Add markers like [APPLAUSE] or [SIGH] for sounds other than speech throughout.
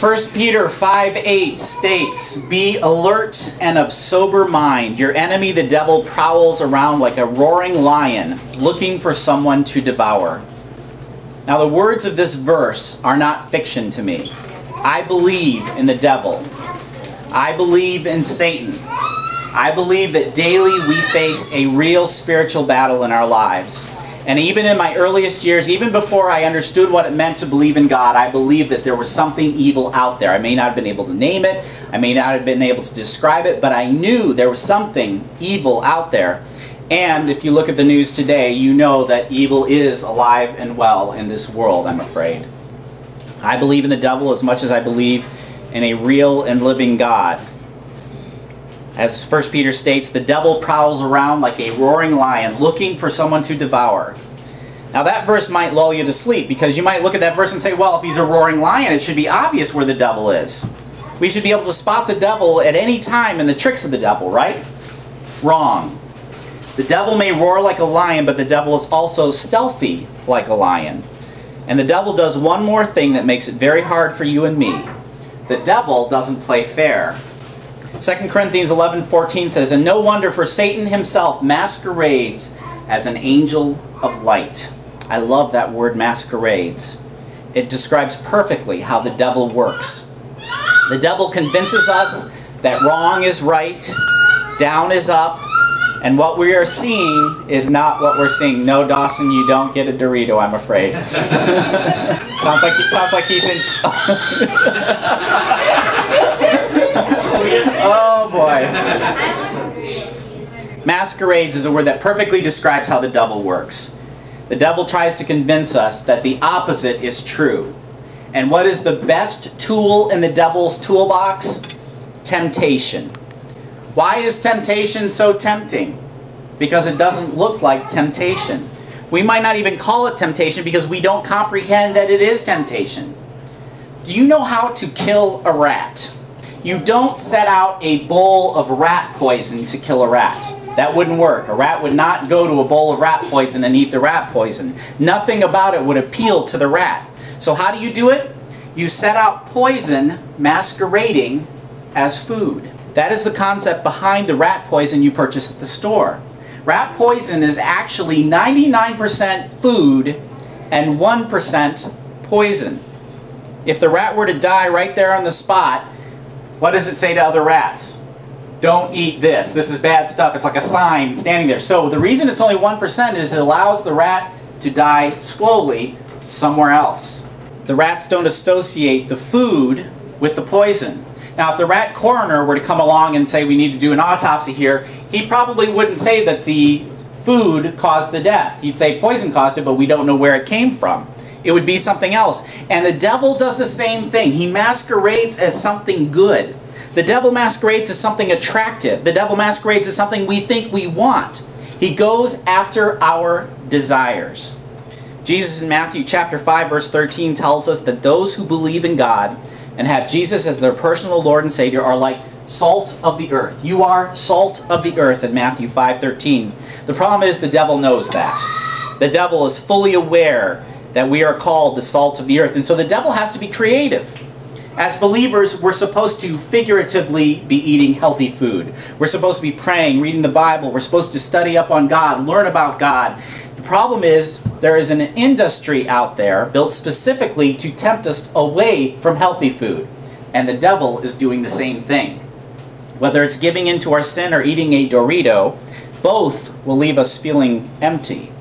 1 Peter 5 8 states, Be alert and of sober mind. Your enemy, the devil, prowls around like a roaring lion, looking for someone to devour. Now, the words of this verse are not fiction to me. I believe in the devil, I believe in Satan. I believe that daily we face a real spiritual battle in our lives. And even in my earliest years, even before I understood what it meant to believe in God, I believed that there was something evil out there. I may not have been able to name it, I may not have been able to describe it, but I knew there was something evil out there. And if you look at the news today, you know that evil is alive and well in this world, I'm afraid. I believe in the devil as much as I believe in a real and living God. As 1 Peter states, the devil prowls around like a roaring lion looking for someone to devour. Now that verse might lull you to sleep because you might look at that verse and say, well, if he's a roaring lion, it should be obvious where the devil is. We should be able to spot the devil at any time in the tricks of the devil, right? Wrong. The devil may roar like a lion, but the devil is also stealthy like a lion. And the devil does one more thing that makes it very hard for you and me. The devil doesn't play fair. 2 Corinthians 11:14 says, "And no wonder for Satan himself masquerades as an angel of light." I love that word masquerades. It describes perfectly how the devil works. The devil convinces us that wrong is right, down is up, and what we are seeing is not what we're seeing. No, Dawson, you don't get a Dorito, I'm afraid. [LAUGHS] sounds like sounds like he's in. [LAUGHS] boy. [LAUGHS] Masquerades is a word that perfectly describes how the devil works. The devil tries to convince us that the opposite is true. And what is the best tool in the devil's toolbox? Temptation. Why is temptation so tempting? Because it doesn't look like temptation. We might not even call it temptation because we don't comprehend that it is temptation. Do you know how to kill a rat? You don't set out a bowl of rat poison to kill a rat. That wouldn't work. A rat would not go to a bowl of rat poison and eat the rat poison. Nothing about it would appeal to the rat. So how do you do it? You set out poison masquerading as food. That is the concept behind the rat poison you purchase at the store. Rat poison is actually 99% food and 1% poison. If the rat were to die right there on the spot, what does it say to other rats? Don't eat this. This is bad stuff. It's like a sign standing there. So the reason it's only 1% is it allows the rat to die slowly somewhere else. The rats don't associate the food with the poison. Now, if the rat coroner were to come along and say we need to do an autopsy here, he probably wouldn't say that the food caused the death. He'd say poison caused it, but we don't know where it came from. It would be something else. And the devil does the same thing. He masquerades as something good. The devil masquerades as something attractive. The devil masquerades as something we think we want. He goes after our desires. Jesus in Matthew chapter 5 verse 13 tells us that those who believe in God and have Jesus as their personal Lord and Savior are like salt of the earth. You are salt of the earth in Matthew 5:13. The problem is the devil knows that. The devil is fully aware that we are called the salt of the earth. And so the devil has to be creative. As believers, we're supposed to figuratively be eating healthy food. We're supposed to be praying, reading the Bible. We're supposed to study up on God, learn about God. The problem is there is an industry out there built specifically to tempt us away from healthy food. And the devil is doing the same thing. Whether it's giving into our sin or eating a Dorito, both will leave us feeling empty.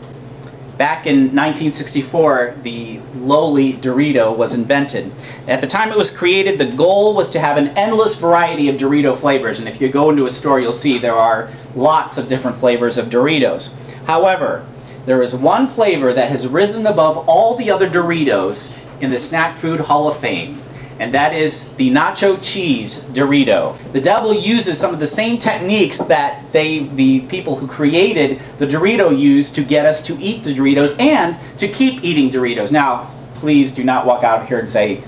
Back in 1964, the lowly Dorito was invented. At the time it was created, the goal was to have an endless variety of Dorito flavors. And if you go into a store, you'll see there are lots of different flavors of Doritos. However, there is one flavor that has risen above all the other Doritos in the Snack Food Hall of Fame and that is the nacho cheese Dorito. The devil uses some of the same techniques that they, the people who created the Dorito used to get us to eat the Doritos and to keep eating Doritos. Now, please do not walk out here and say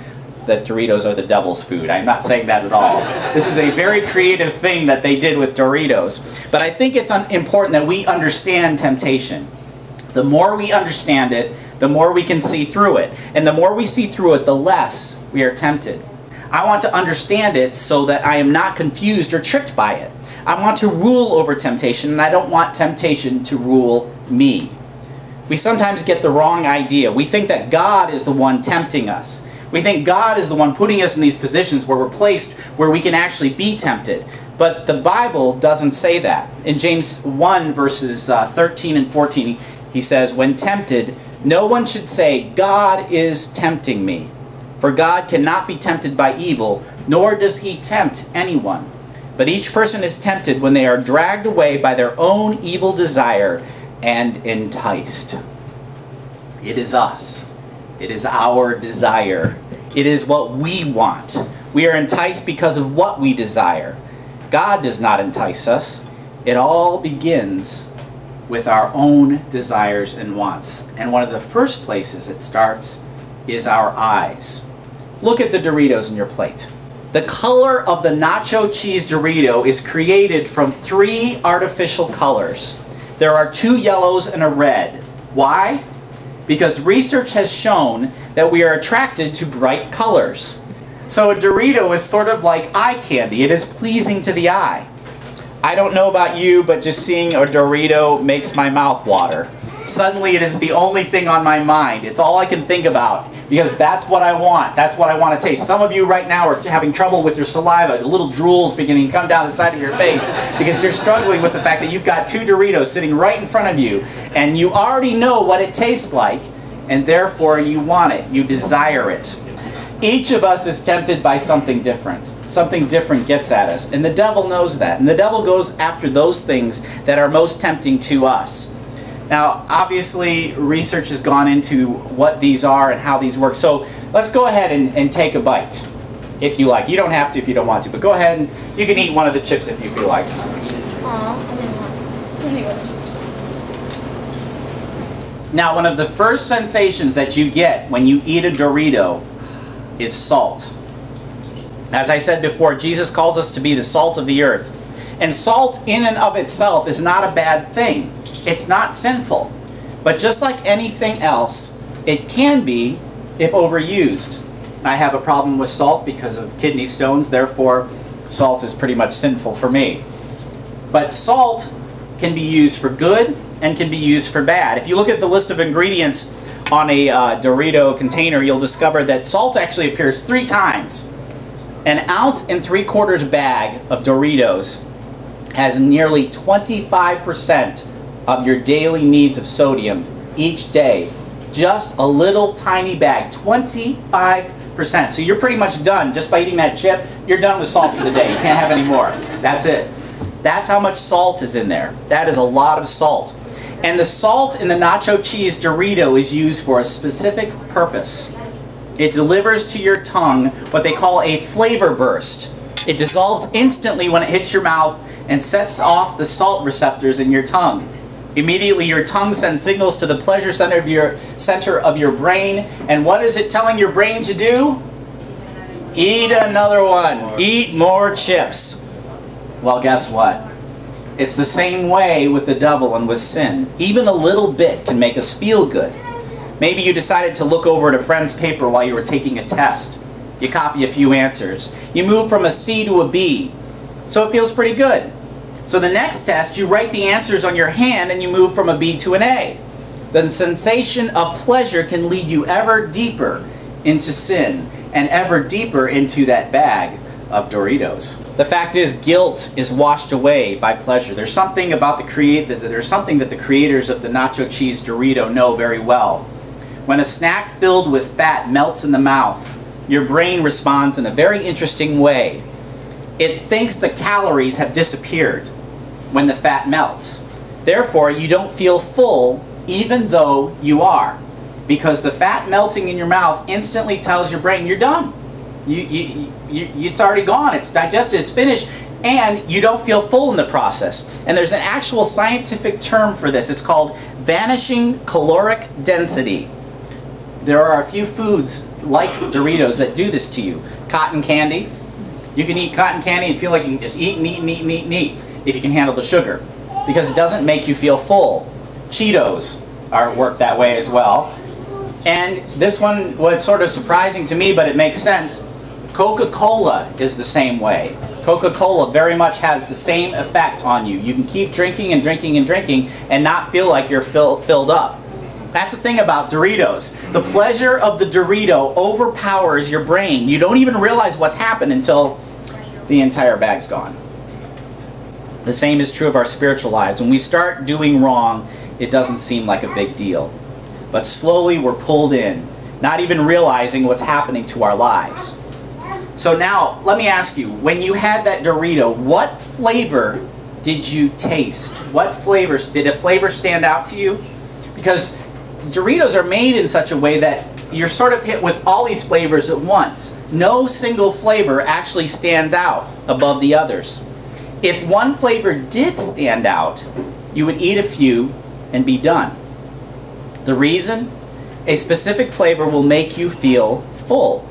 that Doritos are the devil's food. I'm not saying that at all. This is a very creative thing that they did with Doritos. But I think it's important that we understand temptation. The more we understand it, the more we can see through it. And the more we see through it, the less we are tempted. I want to understand it so that I am not confused or tricked by it. I want to rule over temptation, and I don't want temptation to rule me. We sometimes get the wrong idea. We think that God is the one tempting us. We think God is the one putting us in these positions where we're placed where we can actually be tempted. But the Bible doesn't say that. In James 1, verses uh, 13 and 14, he says, When tempted, no one should say, God is tempting me. For God cannot be tempted by evil, nor does he tempt anyone. But each person is tempted when they are dragged away by their own evil desire and enticed. It is us. It is our desire. It is what we want. We are enticed because of what we desire. God does not entice us. It all begins with our own desires and wants. And one of the first places it starts is our eyes. Look at the Doritos in your plate. The color of the nacho cheese Dorito is created from three artificial colors. There are two yellows and a red. Why? Because research has shown that we are attracted to bright colors. So a Dorito is sort of like eye candy. It is pleasing to the eye. I don't know about you, but just seeing a Dorito makes my mouth water. Suddenly it is the only thing on my mind. It's all I can think about because that's what I want. That's what I want to taste. Some of you right now are having trouble with your saliva. Little drools beginning to come down the side of your face because you're struggling with the fact that you've got two Doritos sitting right in front of you and you already know what it tastes like and therefore you want it. You desire it. Each of us is tempted by something different something different gets at us. And the devil knows that. And the devil goes after those things that are most tempting to us. Now, obviously, research has gone into what these are and how these work. So let's go ahead and, and take a bite, if you like. You don't have to if you don't want to, but go ahead and you can eat one of the chips if you feel like. Now, one of the first sensations that you get when you eat a Dorito is salt. As I said before, Jesus calls us to be the salt of the earth. And salt in and of itself is not a bad thing. It's not sinful. But just like anything else, it can be if overused. I have a problem with salt because of kidney stones, therefore salt is pretty much sinful for me. But salt can be used for good and can be used for bad. If you look at the list of ingredients on a uh, Dorito container, you'll discover that salt actually appears three times an ounce and three quarters bag of Doritos has nearly 25% of your daily needs of sodium each day. Just a little tiny bag, 25%. So you're pretty much done just by eating that chip. You're done with salt for the day. You can't have any more. That's it. That's how much salt is in there. That is a lot of salt. And the salt in the nacho cheese Dorito is used for a specific purpose. It delivers to your tongue what they call a flavor burst. It dissolves instantly when it hits your mouth and sets off the salt receptors in your tongue. Immediately your tongue sends signals to the pleasure center of your center of your brain. And what is it telling your brain to do? Eat another one. Eat more chips. Well, guess what? It's the same way with the devil and with sin. Even a little bit can make us feel good. Maybe you decided to look over at a friend's paper while you were taking a test. You copy a few answers. You move from a C to a B. So it feels pretty good. So the next test, you write the answers on your hand and you move from a B to an A. The sensation of pleasure can lead you ever deeper into sin and ever deeper into that bag of Doritos. The fact is, guilt is washed away by pleasure. There's something about the create there's something that the creators of the nacho cheese Dorito know very well. When a snack filled with fat melts in the mouth, your brain responds in a very interesting way. It thinks the calories have disappeared when the fat melts. Therefore, you don't feel full even though you are. Because the fat melting in your mouth instantly tells your brain you're done. You, you, you, it's already gone, it's digested, it's finished, and you don't feel full in the process. And there's an actual scientific term for this. It's called vanishing caloric density. There are a few foods like Doritos that do this to you. Cotton candy. You can eat cotton candy and feel like you can just eat and eat and eat and eat and eat if you can handle the sugar because it doesn't make you feel full. Cheetos are work that way as well. And this one was sort of surprising to me, but it makes sense. Coca-Cola is the same way. Coca-Cola very much has the same effect on you. You can keep drinking and drinking and drinking and not feel like you're fill, filled up. That's the thing about Doritos. The mm-hmm. pleasure of the Dorito overpowers your brain. You don't even realize what's happened until the entire bag's gone. The same is true of our spiritual lives. When we start doing wrong, it doesn't seem like a big deal. But slowly we're pulled in, not even realizing what's happening to our lives. So now, let me ask you, when you had that Dorito, what flavor did you taste? What flavors, did a flavor stand out to you? Because Doritos are made in such a way that you're sort of hit with all these flavors at once. No single flavor actually stands out above the others. If one flavor did stand out, you would eat a few and be done. The reason? A specific flavor will make you feel full.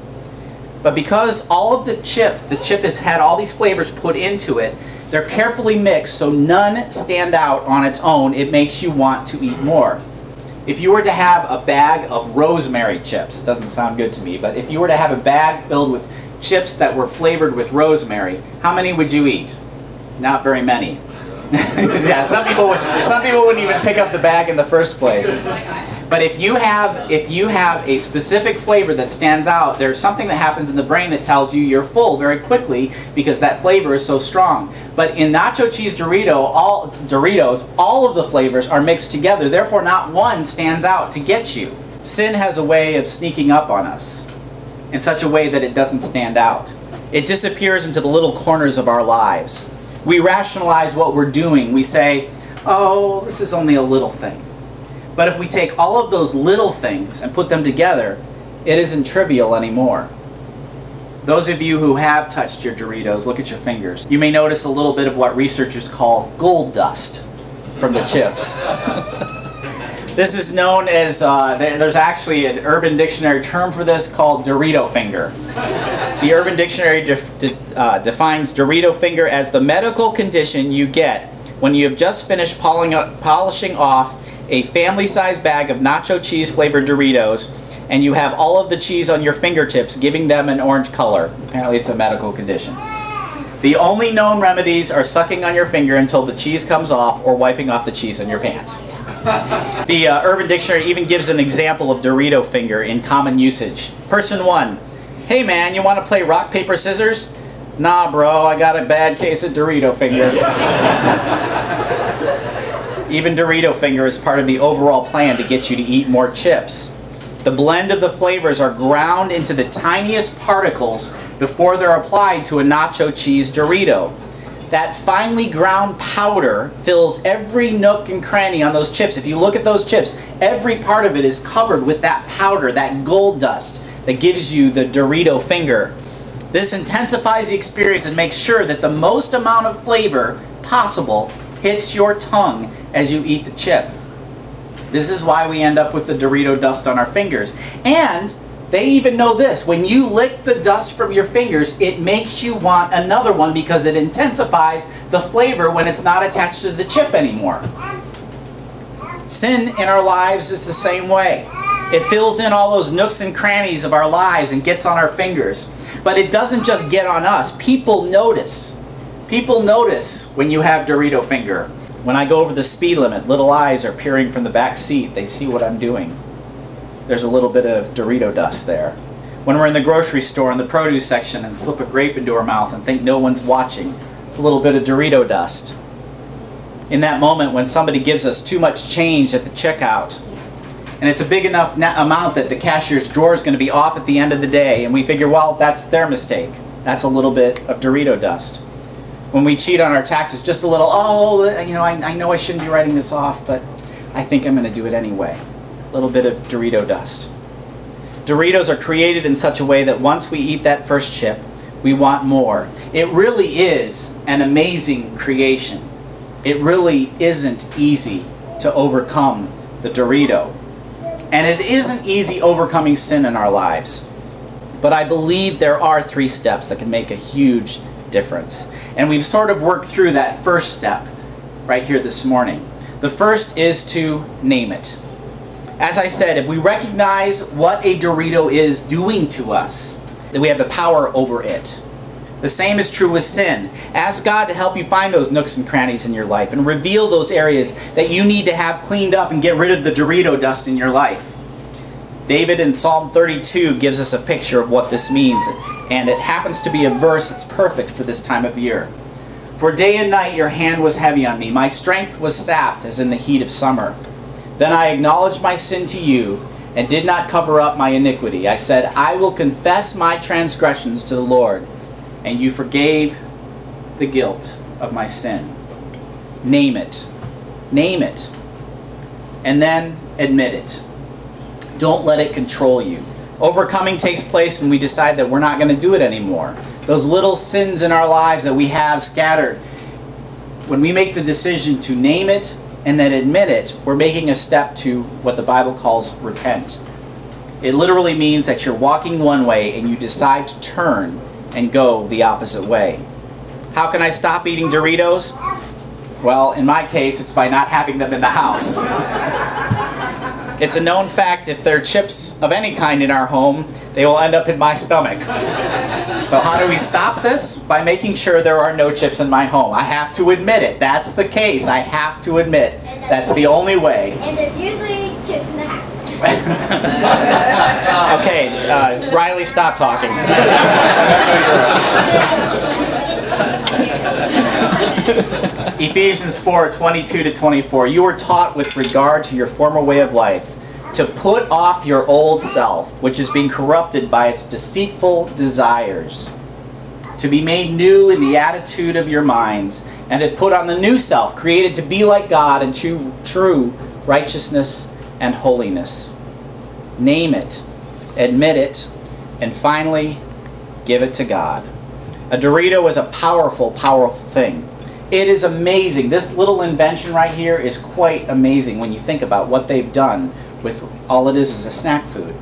But because all of the chip, the chip has had all these flavors put into it, they're carefully mixed so none stand out on its own. It makes you want to eat more. If you were to have a bag of rosemary chips, doesn't sound good to me, but if you were to have a bag filled with chips that were flavored with rosemary, how many would you eat? Not very many. [LAUGHS] yeah, some people would, some people wouldn't even pick up the bag in the first place. But if you have if you have a specific flavor that stands out, there's something that happens in the brain that tells you you're full very quickly because that flavor is so strong. But in nacho cheese Dorito, all Doritos, all of the flavors are mixed together. Therefore, not one stands out to get you. Sin has a way of sneaking up on us in such a way that it doesn't stand out. It disappears into the little corners of our lives. We rationalize what we're doing. We say, "Oh, this is only a little thing." But if we take all of those little things and put them together, it isn't trivial anymore. Those of you who have touched your Doritos, look at your fingers. You may notice a little bit of what researchers call gold dust from the chips. [LAUGHS] this is known as, uh, there's actually an Urban Dictionary term for this called Dorito finger. The Urban Dictionary def de uh, defines Dorito finger as the medical condition you get when you have just finished polishing off a family-sized bag of nacho cheese flavored Doritos, and you have all of the cheese on your fingertips, giving them an orange color. Apparently it's a medical condition. The only known remedies are sucking on your finger until the cheese comes off or wiping off the cheese on your pants. [LAUGHS] the uh, Urban Dictionary even gives an example of Dorito finger in common usage. Person 1. Hey man, you want to play rock, paper, scissors? Nah bro, I got a bad case of Dorito finger. [LAUGHS] Even Dorito Finger is part of the overall plan to get you to eat more chips. The blend of the flavors are ground into the tiniest particles before they're applied to a nacho cheese Dorito. That finely ground powder fills every nook and cranny on those chips. If you look at those chips, every part of it is covered with that powder, that gold dust that gives you the Dorito finger. This intensifies the experience and makes sure that the most amount of flavor possible hits your tongue as you eat the chip. This is why we end up with the Dorito dust on our fingers. And they even know this. When you lick the dust from your fingers, it makes you want another one because it intensifies the flavor when it's not attached to the chip anymore. Sin in our lives is the same way. It fills in all those nooks and crannies of our lives and gets on our fingers. But it doesn't just get on us. People notice. People notice when you have Dorito finger. When I go over the speed limit, little eyes are peering from the back seat. They see what I'm doing. There's a little bit of Dorito dust there. When we're in the grocery store in the produce section and slip a grape into our mouth and think no one's watching, it's a little bit of Dorito dust. In that moment when somebody gives us too much change at the checkout, and it's a big enough amount that the cashier's drawer is going to be off at the end of the day, and we figure, well, that's their mistake. That's a little bit of Dorito dust when we cheat on our taxes, just a little, oh, you know, I, I know I shouldn't be writing this off, but I think I'm going to do it anyway. A little bit of Dorito dust. Doritos are created in such a way that once we eat that first chip, we want more. It really is an amazing creation. It really isn't easy to overcome the Dorito. And it isn't easy overcoming sin in our lives. But I believe there are three steps that can make a huge difference. And we've sort of worked through that first step right here this morning. The first is to name it. As I said, if we recognize what a Dorito is doing to us, that we have the power over it. The same is true with sin. Ask God to help you find those nooks and crannies in your life and reveal those areas that you need to have cleaned up and get rid of the Dorito dust in your life. David in Psalm 32 gives us a picture of what this means, and it happens to be a verse that's perfect for this time of year. For day and night your hand was heavy on me, my strength was sapped as in the heat of summer. Then I acknowledged my sin to you and did not cover up my iniquity. I said, I will confess my transgressions to the Lord and you forgave the guilt of my sin. Name it. Name it. And then admit it. Don't let it control you. Overcoming takes place when we decide that we're not going to do it anymore. Those little sins in our lives that we have scattered. When we make the decision to name it and then admit it, we're making a step to what the Bible calls repent. It literally means that you're walking one way and you decide to turn and go the opposite way. How can I stop eating Doritos? Well, in my case, it's by not having them in the house. [LAUGHS] It's a known fact if there are chips of any kind in our home, they will end up in my stomach. So how do we stop this? By making sure there are no chips in my home. I have to admit it. That's the case. I have to admit. That's the only way. And there's usually chips in the house. okay, uh, Riley, stop talking. [LAUGHS] Ephesians 4 22 to 24. You were taught with regard to your former way of life to put off your old self, which is being corrupted by its deceitful desires, to be made new in the attitude of your minds, and to put on the new self, created to be like God in true, true righteousness and holiness. Name it, admit it, and finally, give it to God. A Dorito is a powerful, powerful thing. It is amazing. This little invention right here is quite amazing when you think about what they've done with all it is is a snack food.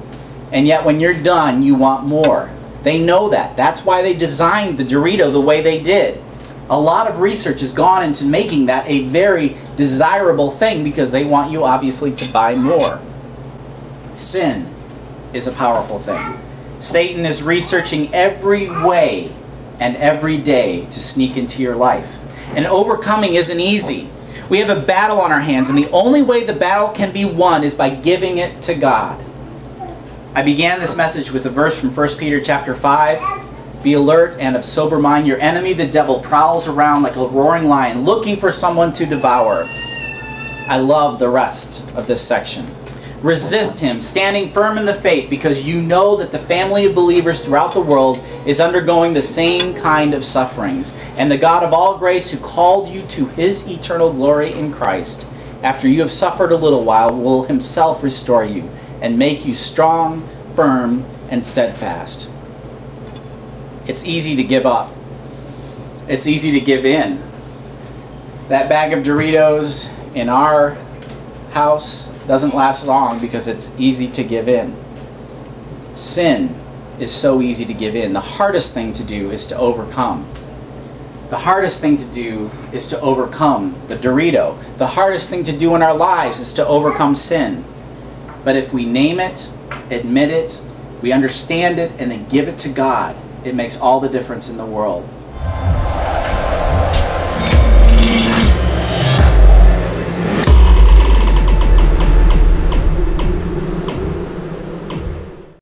And yet when you're done, you want more. They know that. That's why they designed the Dorito the way they did. A lot of research has gone into making that a very desirable thing because they want you obviously to buy more. Sin is a powerful thing. Satan is researching every way and every day to sneak into your life. And overcoming isn't easy. We have a battle on our hands, and the only way the battle can be won is by giving it to God. I began this message with a verse from 1 Peter chapter 5. Be alert and of sober mind. Your enemy, the devil, prowls around like a roaring lion, looking for someone to devour. I love the rest of this section. Resist him, standing firm in the faith, because you know that the family of believers throughout the world is undergoing the same kind of sufferings. And the God of all grace, who called you to his eternal glory in Christ, after you have suffered a little while, will himself restore you and make you strong, firm, and steadfast. It's easy to give up. It's easy to give in. That bag of Doritos in our house doesn't last long because it's easy to give in. Sin is so easy to give in. The hardest thing to do is to overcome. The hardest thing to do is to overcome the Dorito. The hardest thing to do in our lives is to overcome sin. But if we name it, admit it, we understand it, and then give it to God, it makes all the difference in the world.